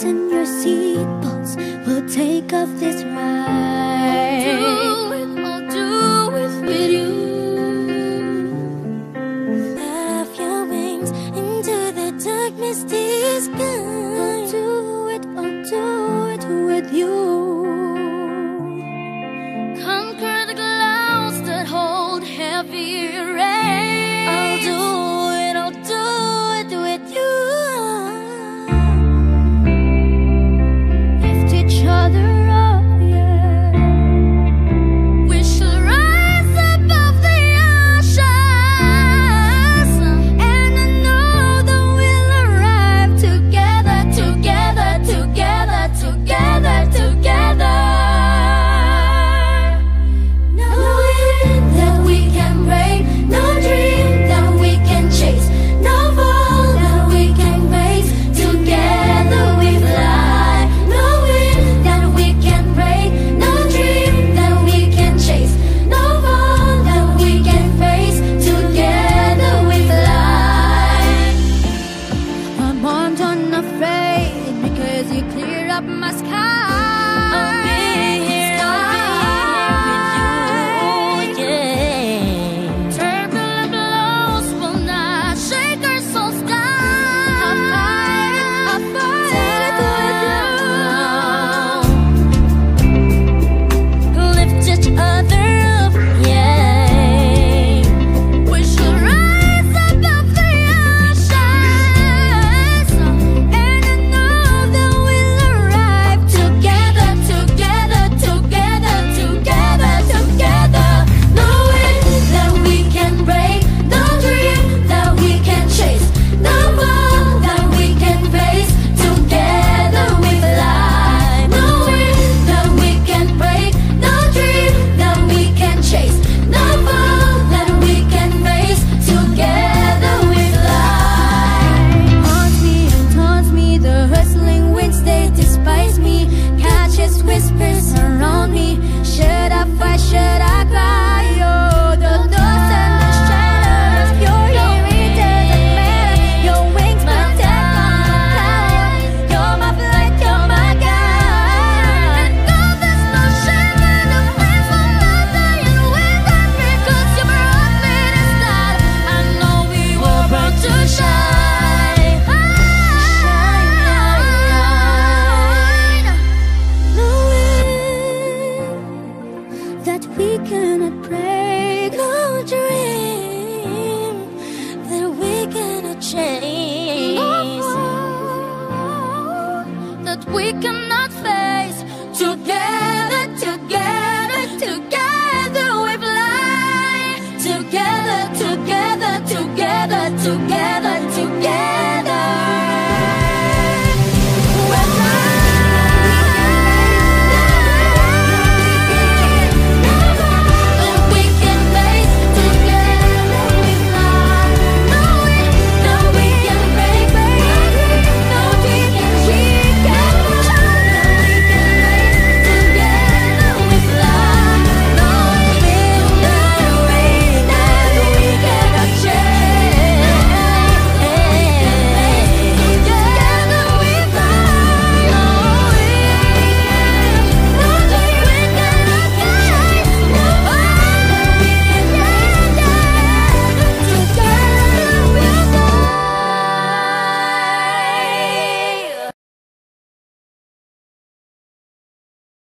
Fasten your seatbelts, we'll take off this ride. I'll Do it, I'll do it with you. Flap your wings into the dark, misty sky. up my sky.